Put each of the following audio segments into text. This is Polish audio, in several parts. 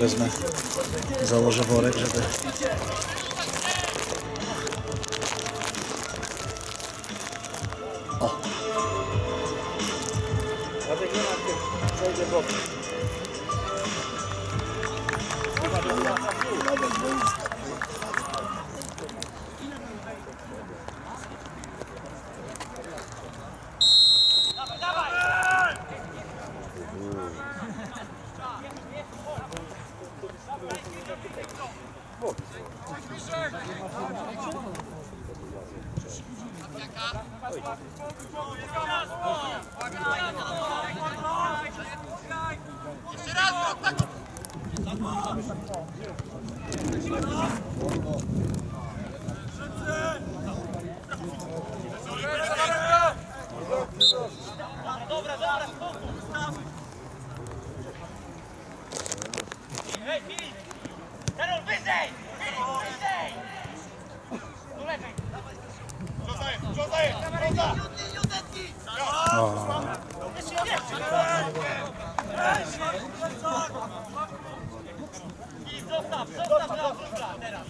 Wezmę, założę worek, żeby... zostaw, zostaw teraz!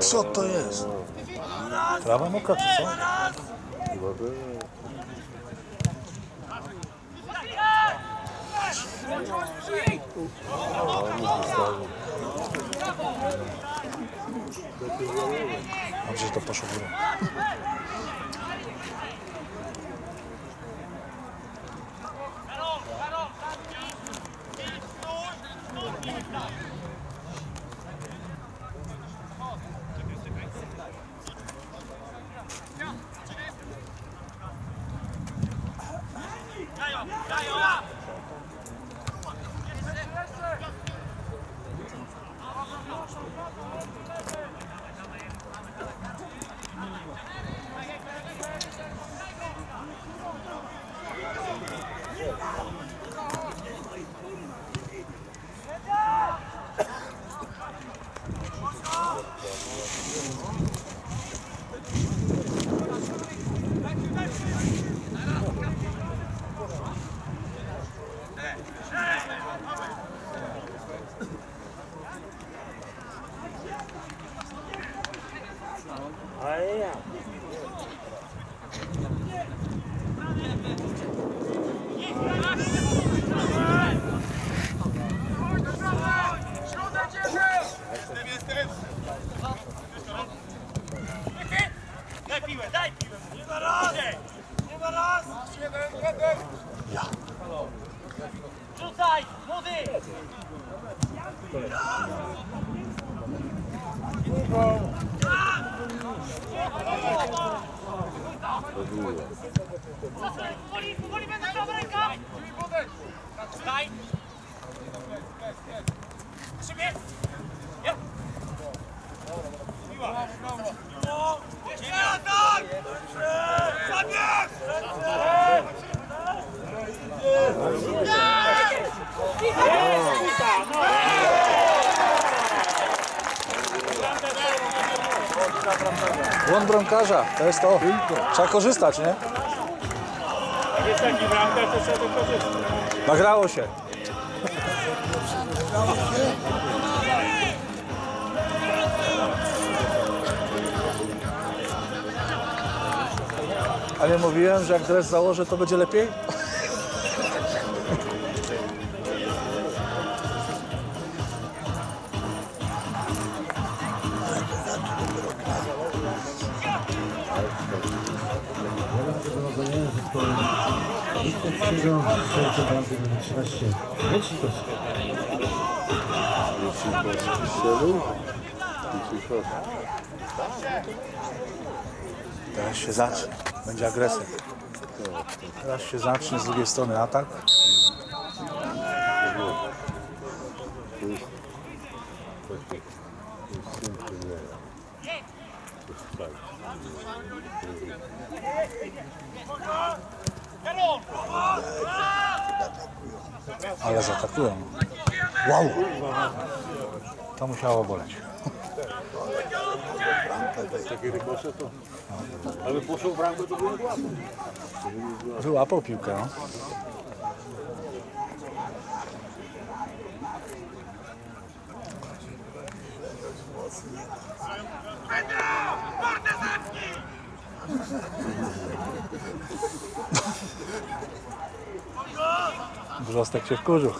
Co to jest? Trawa mokra, czy co? Dobrze, że to poszło w górę. Błąd bramkarza, to jest to. Trzeba korzystać, nie? Taki bramkarz, to trzeba wykorzystać. Nagrało się. A nie mówiłem, że jak dres założę, to będzie lepiej? 13, Miecznikowski. Strzelił? I cicho. Teraz się zacznie. Będzie agresja. Teraz się zacznie z drugiej strony atak. To jest Ale zaatakują. Wow! To musiało boleć. Takie rykosze to... Ale poszło w bramkę, to było łatwo. Wyłapał piłkę. No. Brzostek się wkurzył.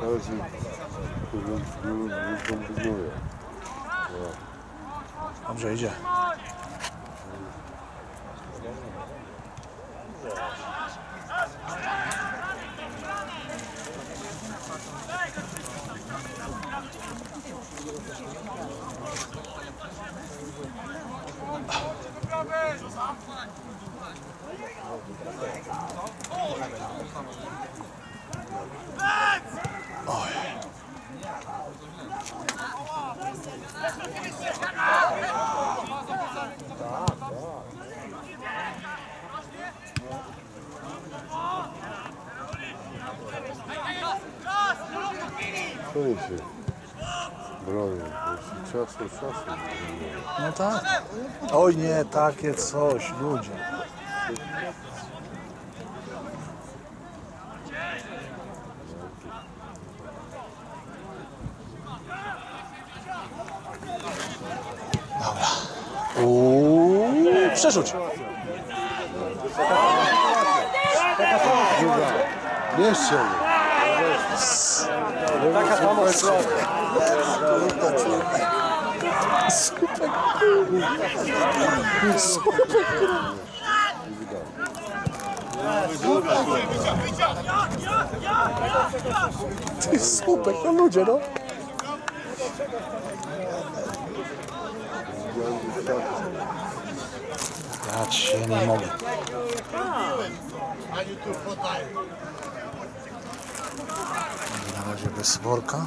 Teraz i kombinuje. Dobrze Broni. Czasu, czasu. No tak. Oj nie, takie coś, ludzie. Dobra. Uuu, przerzuć. Jeszcze Taka pomoc. Ty słupek, no ludzie, no. Ja cię nie mogę. Na razie bez worka.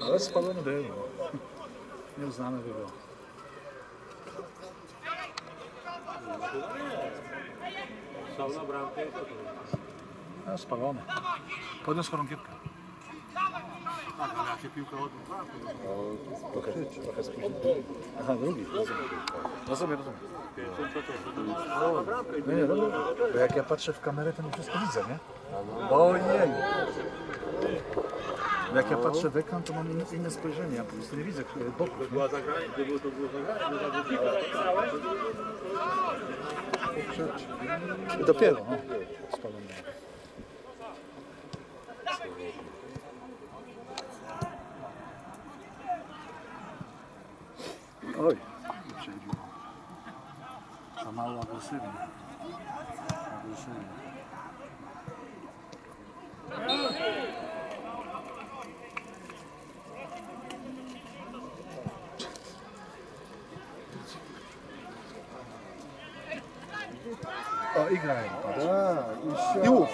Nós falamos dele. Meus nomes, Bibel. Nós falamos. Né? Podemos falar um pouco. Się piłka od bramki. Trochę, trochę spóźnił. Aha, drugi. Rozumiem, rozumiem. Nie, nie, rozumiem. Bo jak ja patrzę w kamerę, to nie wszystko widzę, nie? Ojej! Jak ja patrzę w ekran, to mam inne, inne spojrzenie. Ja po prostu nie widzę boków. Nie? Była zagranie, gdzie było to było zagranie, do zawodnika. Dopiero, no. Spalony. Oj, wyprzedził. Za mało agresywnie. Agresywnie. O, i grają. Tak, I łuk.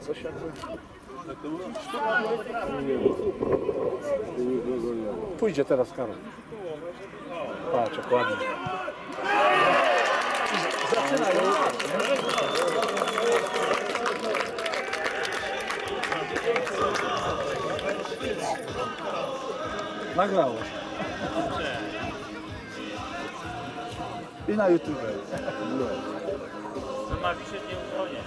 Coś jakby... Pójdzie teraz Karol. Patrz, ładnie. Nagrało się. I na YouTube. Co ma wisieć nie utonie.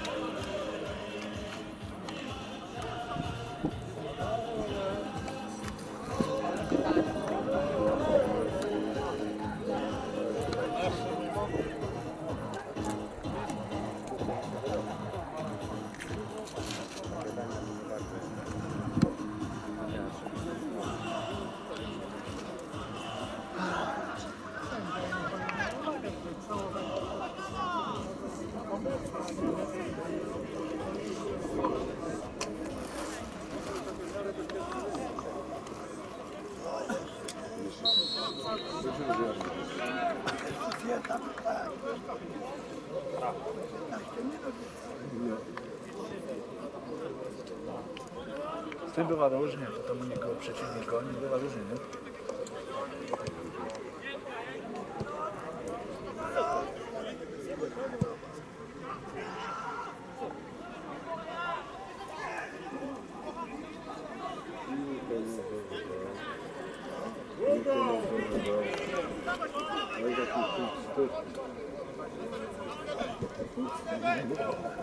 Z tym bywa różnie, to temu nikogo przeciwnik goni, bywa różnie, nie?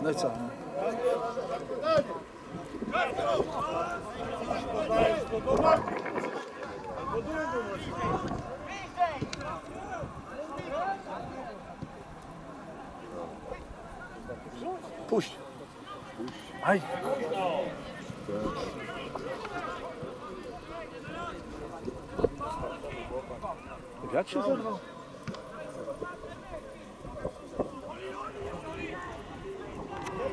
No i co? No? Puść. Aj. Wiatr się zerwał?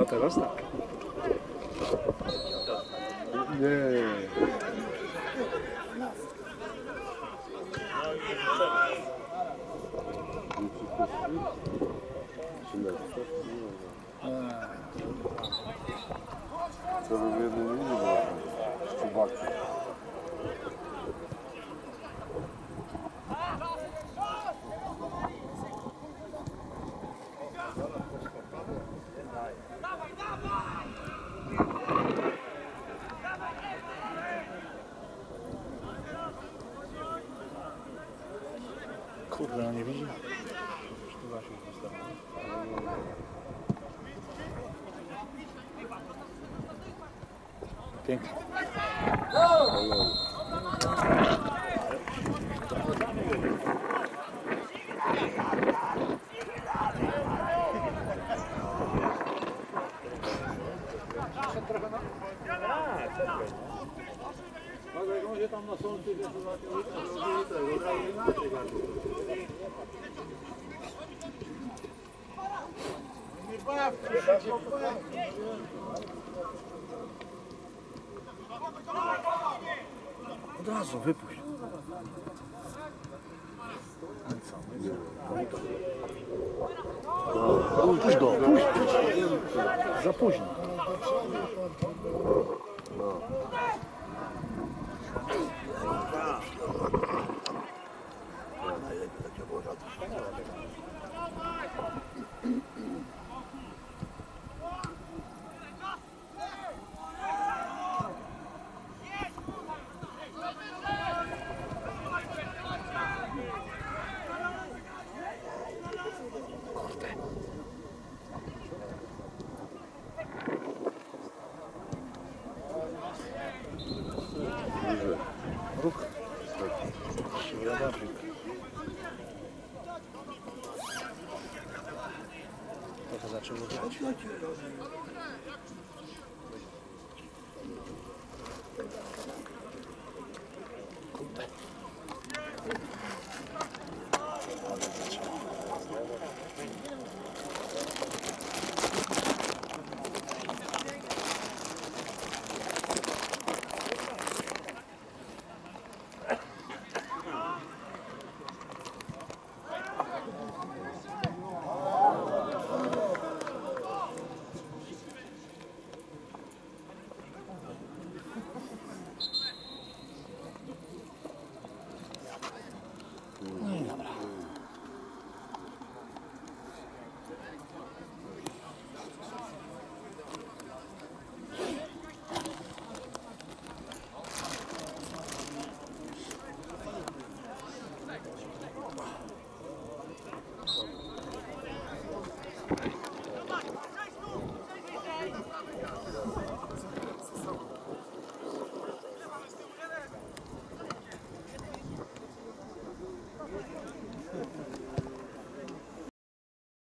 A teraz tak. Nie. To by w jednym linii było. Czubaki. Tem que... Bye. Od razu wypuść. Puść go, puść, puść. Za późno. To Şu açıyor orada.